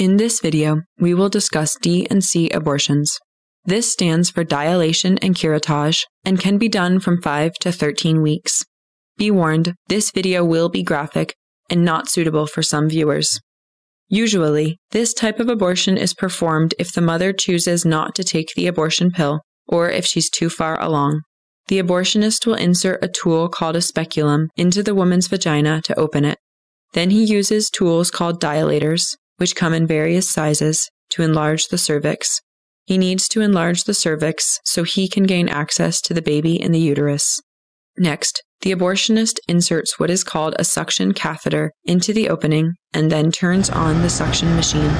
In this video, we will discuss D and C abortions. This stands for dilation and curettage and can be done from 5 to 13 weeks. Be warned, this video will be graphic and not suitable for some viewers. Usually, this type of abortion is performed if the mother chooses not to take the abortion pill or if she's too far along. The abortionist will insert a tool called a speculum into the woman's vagina to open it. Then he uses tools called dilators, which come in various sizes, to enlarge the cervix. He needs to enlarge the cervix so he can gain access to the baby in the uterus. Next, the abortionist inserts what is called a suction catheter into the opening and then turns on the suction machine.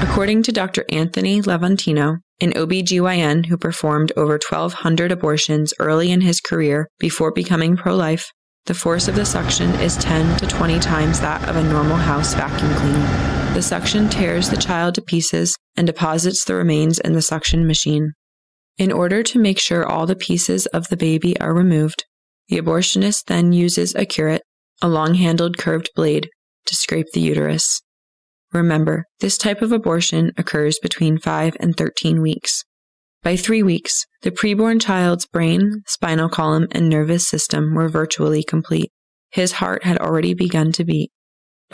According to Dr. Anthony Levatino, an OBGYN who performed over 1,200 abortions early in his career before becoming pro life, the force of the suction is 10 to 20 times that of a normal house vacuum cleaner. The suction tears the child to pieces and deposits the remains in the suction machine. In order to make sure all the pieces of the baby are removed, the abortionist then uses a curette, a long handled curved blade, to scrape the uterus. Remember, this type of abortion occurs between 5 and 13 weeks. By three weeks, the preborn child's brain, spinal column, and nervous system were virtually complete. His heart had already begun to beat.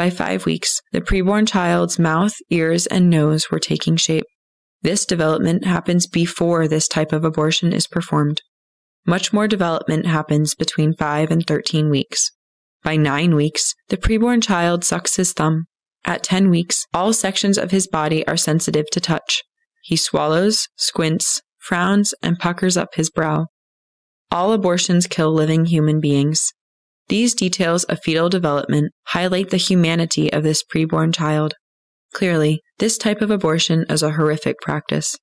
By five weeks, the preborn child's mouth, ears, and nose were taking shape. This development happens before this type of abortion is performed. Much more development happens between 5 and 13 weeks. By 9 weeks, the preborn child sucks his thumb. At 10 weeks, all sections of his body are sensitive to touch. He swallows, squints, frowns, and puckers up his brow. All abortions kill living human beings. These details of fetal development highlight the humanity of this preborn child. Clearly, this type of abortion is a horrific practice.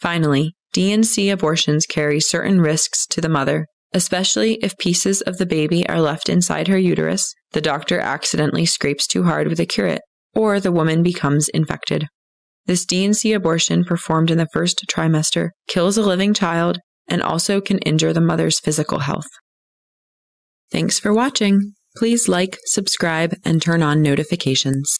Finally, D&C abortions carry certain risks to the mother, especially if pieces of the baby are left inside her uterus, the doctor accidentally scrapes too hard with a curette, or the woman becomes infected. This D&C abortion performed in the first trimester kills a living child and also can injure the mother's physical health. Thanks for watching. Please like, subscribe, and turn on notifications.